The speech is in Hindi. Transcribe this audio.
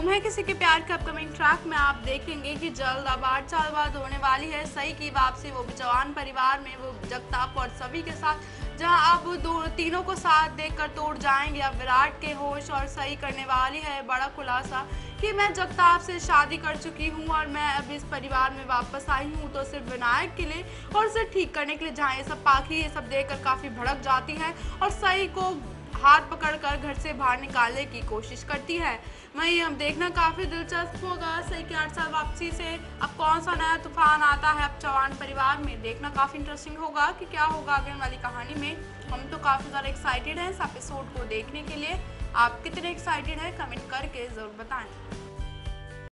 गुम है किसी के प्यार के अपकमिंग ट्रैक में आप देखेंगे कि जल्द अब आठ साल बाद होने वाली है। सही की वापसी वो जवान परिवार में, वो जगताप और सभी के साथ, जहाँ अब दो, तीनों को साथ देकर तोड़ जाएँगे। अब विराट के होश और सही करने वाली है। बड़ा खुलासा कि मैं जगताप से शादी कर चुकी हूँ और मैं अब इस परिवार में वापस आई हूँ। तो सिर्फ़ विनायक के लिए और उसे ठीक करने के लिए जहाँ ये सब पाखी, ये सब देखकर काफ़ी भड़क जाती है और सही को हाथ पकड़कर घर से बाहर निकालने की कोशिश करती है। वहीं अब देखना काफ़ी दिलचस्प होगा। सही के आठ साल वापसी से अब कौन सा नया तूफ़ान आता है? अब चौहान परिवार में देखना काफ़ी इंटरेस्टिंग होगा कि क्या होगा आगे वाली कहानी में। हम तो काफ़ी ज़्यादा एक्साइटेड हैं इस एपिसोड को देखने के लिए। आप कितने एक्साइटेड हैं? कमेंट करके ज़रूर बताएँ।